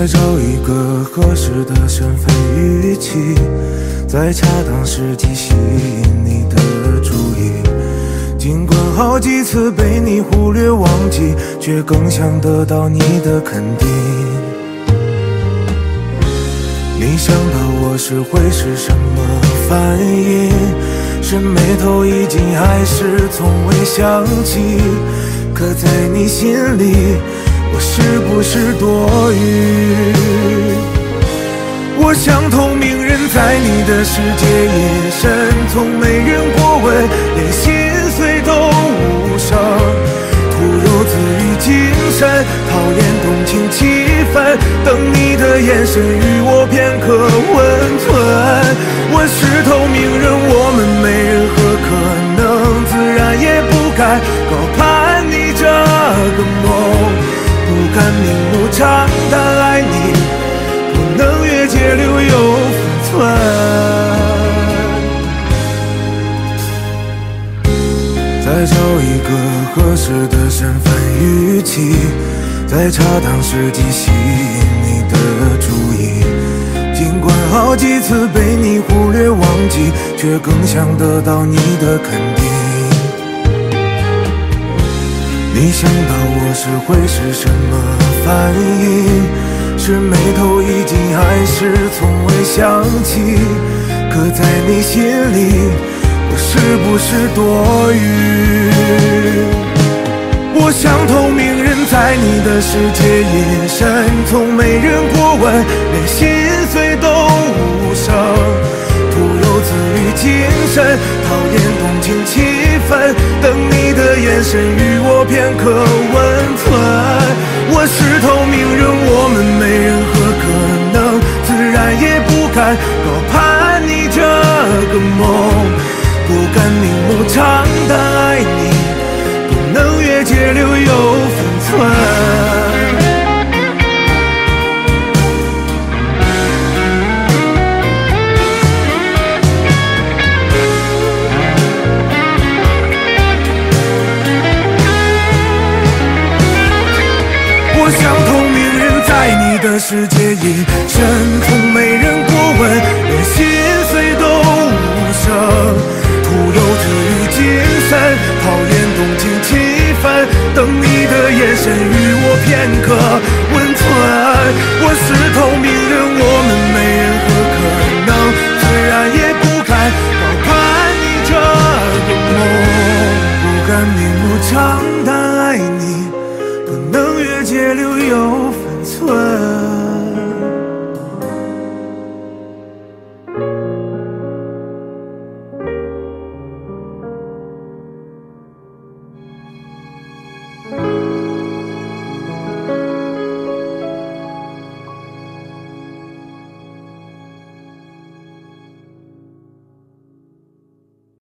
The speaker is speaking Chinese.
再找一个合适的身份语气，在恰当时机吸引你的注意。尽管好几次被你忽略忘记，却更想得到你的肯定。你想到我时会是什么反应？是眉头一紧，还是从未想起？可在你心里。我是不是多余？像透明人，在你的世界隐身，从没人过问，连心碎都无声。徒有自语精神，讨厌动情气氛，等你的眼神与我片刻温存。我是透明人，我们没任何可能，自然也不该高攀你这个梦。不敢明目张胆爱你，合适的身份语气，在恰当时机吸引你的注意。尽管好几次被你忽略忘记，却更想得到你的肯定。你想到我时会是什么反应？是眉头一紧，还是从未想起？可在你心里，是不是多余？我像透明人，在你的世界隐身，从没人过问，连心碎都无声，徒有自律精神，讨厌动情气氛，等你的眼神与我片刻温存。我是透明人，我们没任何可能，自然也不敢高攀明目张胆爱你，不能越界留有分寸。我像透明人，在你的世界夜深，从没人过问，谁予我片刻温存。我是透明人我们没任何可能。虽然也不敢保管你这个梦。不敢明目张胆爱你不能越界留有分寸。